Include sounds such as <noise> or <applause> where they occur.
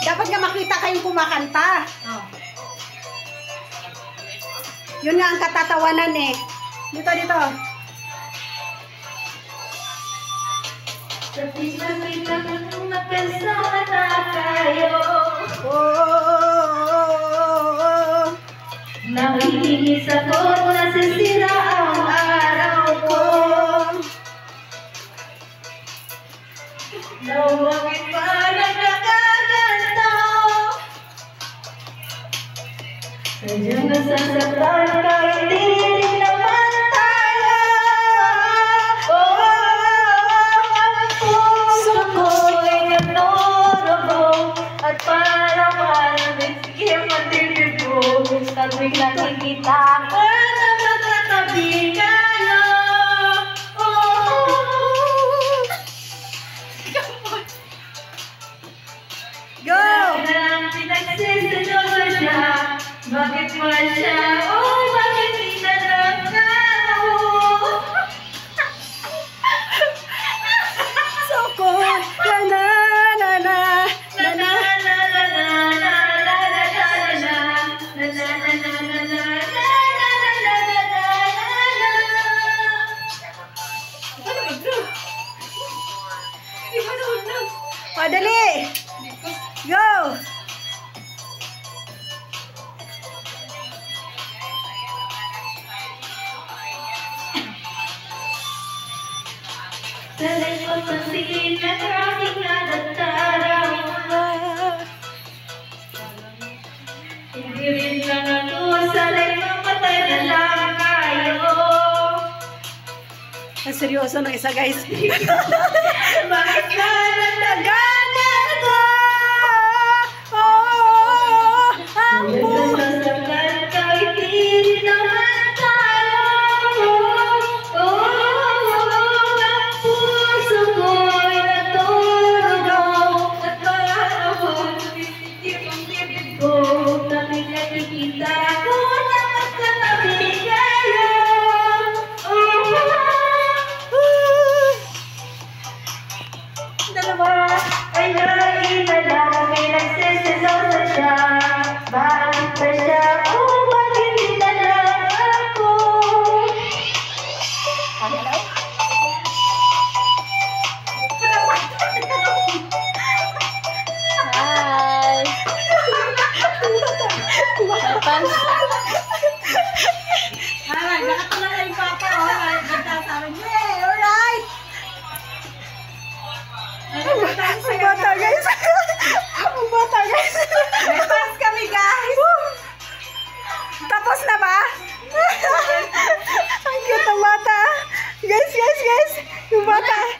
Dapat nga makita kayong kumakanta. Oh. Yun nga ang katatawanan eh. Dito, dito. Sa pinapit ang napensana tayo Oh, oh, oh. Nakikinis ako nasisira ang araw ko Na Sadyang nasasaktan ka rin naman tayo Oh, puso ko'y nagdorogo At parang malamig sige matibig ko At biglang nakikita ko Bakit siya? Oh, bakit tinanong ako? So cool! Na na na na na na! Go! Papansin ng aking nadataraw Hindi rin lang ako sanay mamatay na lang kayo Ang seryoso ng isa, guys. <laughs> Bakit ka Hi! Alright, nakatulala yung papa. Alright, ganda sa amin. Yay! Alright! Ang bata, guys. Ang guys. May kami, guys. Tapos na ba? <laughs> Ang cute ng bata. Guys, guys, guys. Bata.